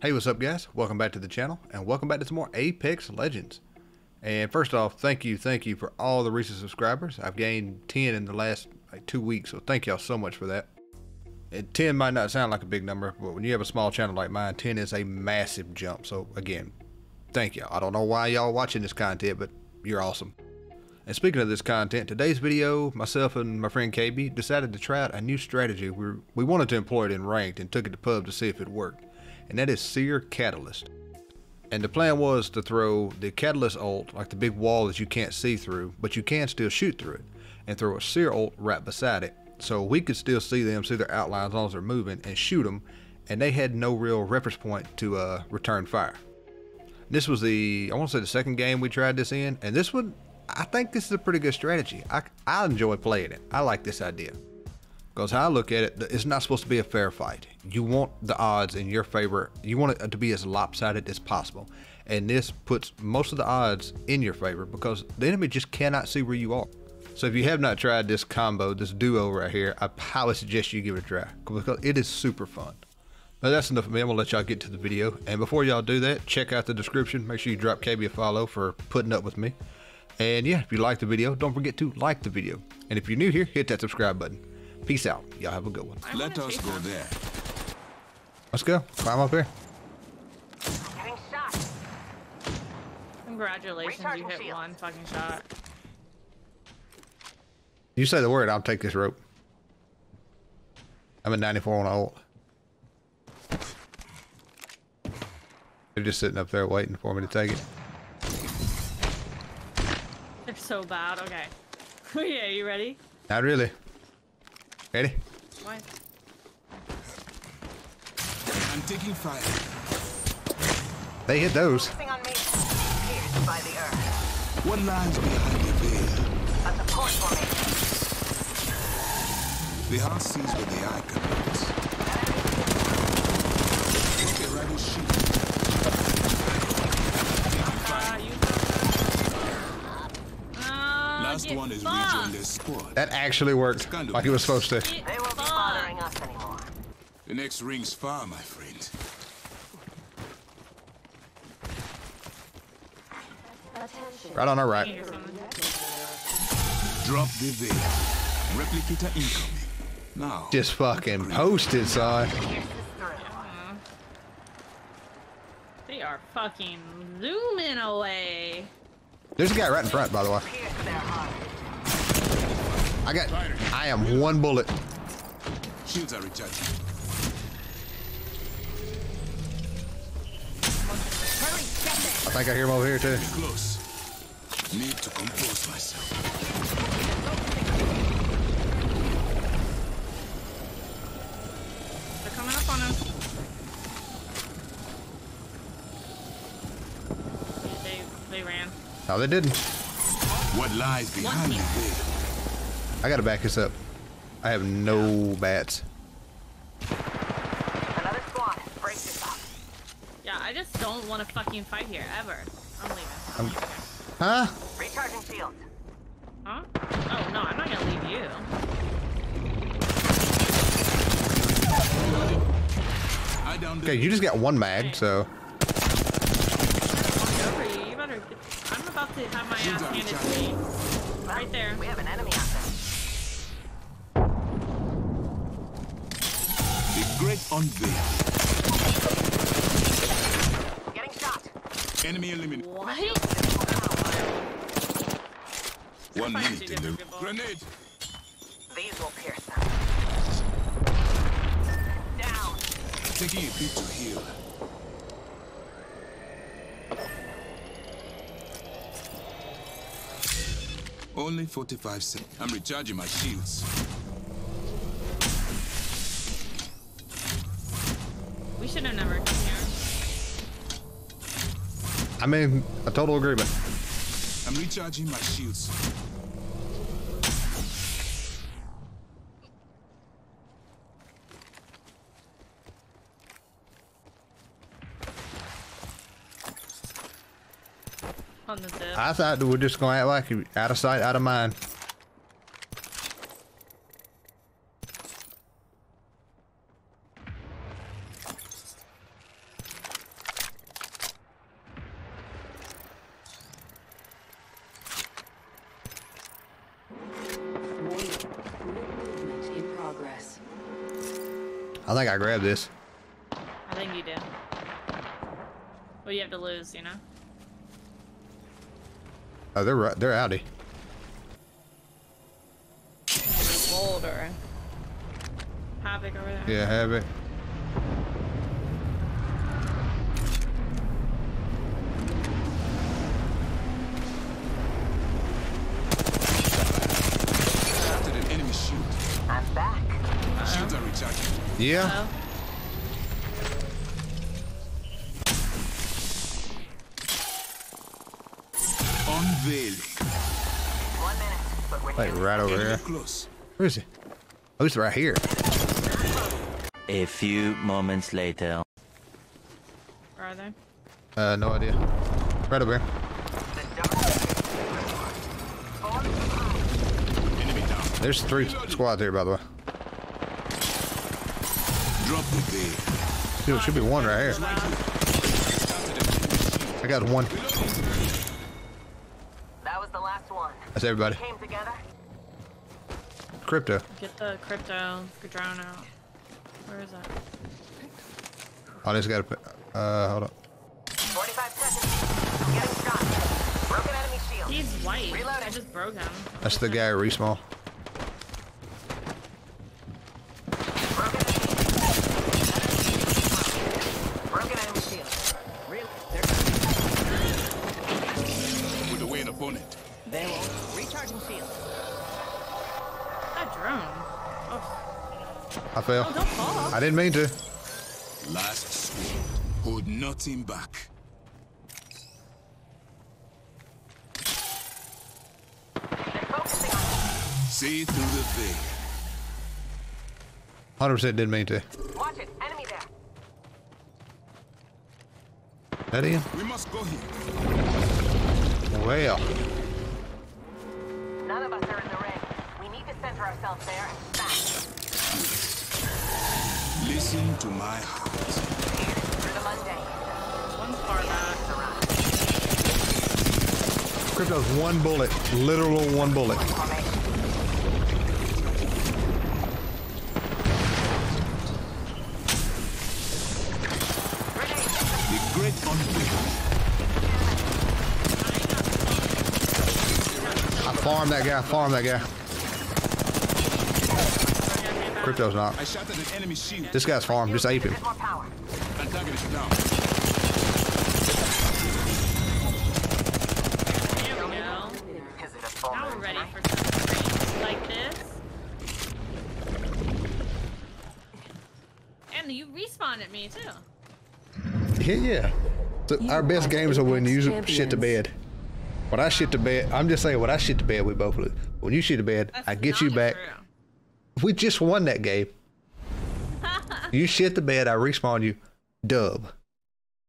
Hey, what's up guys? Welcome back to the channel and welcome back to some more Apex Legends. And first off, thank you, thank you for all the recent subscribers. I've gained 10 in the last like two weeks, so thank y'all so much for that. And 10 might not sound like a big number, but when you have a small channel like mine, 10 is a massive jump. So again, thank y'all. I don't know why y'all watching this content, but you're awesome. And speaking of this content, today's video, myself and my friend Kaybee decided to try out a new strategy. We, we wanted to employ it in ranked and took it to pub to see if it worked and that is Seer Catalyst. And the plan was to throw the Catalyst ult, like the big wall that you can't see through, but you can still shoot through it, and throw a Seer ult right beside it. So we could still see them, see their outlines as long as they're moving, and shoot them, and they had no real reference point to uh, return fire. This was the, I want to say the second game we tried this in, and this one, I think this is a pretty good strategy. I, I enjoy playing it. I like this idea. Because how I look at it, it's not supposed to be a fair fight. You want the odds in your favor. You want it to be as lopsided as possible. And this puts most of the odds in your favor because the enemy just cannot see where you are. So if you have not tried this combo, this duo right here, I highly suggest you give it a try because it is super fun. But that's enough of me. I'm gonna let y'all get to the video. And before y'all do that, check out the description. Make sure you drop Kaybee a follow for putting up with me. And yeah, if you like the video, don't forget to like the video. And if you're new here, hit that subscribe button. Peace out. Y'all have a good one. Let us go there. Let's go. Climb up here. Getting shot. Congratulations, Recharging you hit shields. one fucking shot. You say the word, I'll take this rope. I'm at 94 on ult. They're just sitting up there waiting for me to take it. They're so bad. Okay. yeah, you ready? Not really. Ready? Why? I'm taking fire. They hit those. Focusing on me. Pierced by the earth. What lies behind the veil? A support formation. The heart sees what the eye cannot. Okay, rival shield. Ah, you Ah, Last one is fucked. Rejoin their squad. That actually worked like it was supposed to. They won't be bothering us anymore. The next ring's far, my friend. Right on our right. Drop the veil. Replicator incoming. Now. Just fucking posted, son. Pierce. They are fucking zooming away. There's a guy right in front, by the way. Pierce their heart. I got, I am one bullet. Shields are recharging. I think I hear him over here too. Close. Need to compose myself. They're coming up on him. They, they ran. No, they didn't. What lies behind the here. veil? I gotta back this up. I have no bats. Another squad. Break this up. Yeah, I just don't want to fucking fight here ever. I'm leaving. I'm leaving. Huh? Recharging shields. Huh? Oh no, I'm not gonna leave you. I down Okay, you just got one mag, so. Walk over you. You better. I'm about to have my ass handed to me. Right there. We have an enemy out there. The. Getting shot. Enemy eliminated. What? One minute in the grenade. These will pierce them. Down. Taking a bit to heal. Only 45 seconds. I'm recharging my shields. Should have never come here. I'm in a total agreement. I'm recharging my shields. On the zip. I thought that we're just gonna act like you- out of sight, out of mind. I think I grabbed this. I think you do. What do you have to lose, you know? Oh, they're right. They're outie. Boulder. Havoc over there. Yeah, have it. Shattered an enemy shield. I'm back. Shields are recharging. Yeah. Oh, Unveiling. One minute, but we're Like right over Enemy there. close. Where is he? Oh, he's right here. A few moments later. where are they? Uh, no idea. Right over here. The dark. Form behind. Enemy down. There's three squads here, by the way. Drop the veil. Dude, should be one right here. Shattered an enemy shield. I got one. That was the last one. That's everybody. Came together. Crypto. Get the crypto drone out. Where is that? I just got to. Uh, hold on. 45 seconds. I'm getting shot. Broken enemy shield. He's white. I just broke him. That's the guy resmall. I fell. oh. I didn't mean to. Last squad. Hold nothing back. They're focusing on me. See through the veil. 100% didn't mean to. Watch it. Enemy there. That in? We must go here. Well. None of us are in the ring. We need to center ourselves there and fast. Listen to my heart. Through the mundane. One's far back. Crypto's one bullet. Literal one bullet. Formation. The great unveil. I farm that guy. farm that guy. Crypto's not. I shattered an enemy shield. This guy's farm. Just ape him. Bit more power. Antagonist down. There we go. Is it a full Now we're ready for something. And you respawned at me too. Yeah, yeah. So our best games are when you shit to bed. When I shit to bed, I'm just saying, when I shit to bed, we both lose. When you shit to bed, That's I get you back. true. We just won that game. you shit the bed, I respawn you. Dub.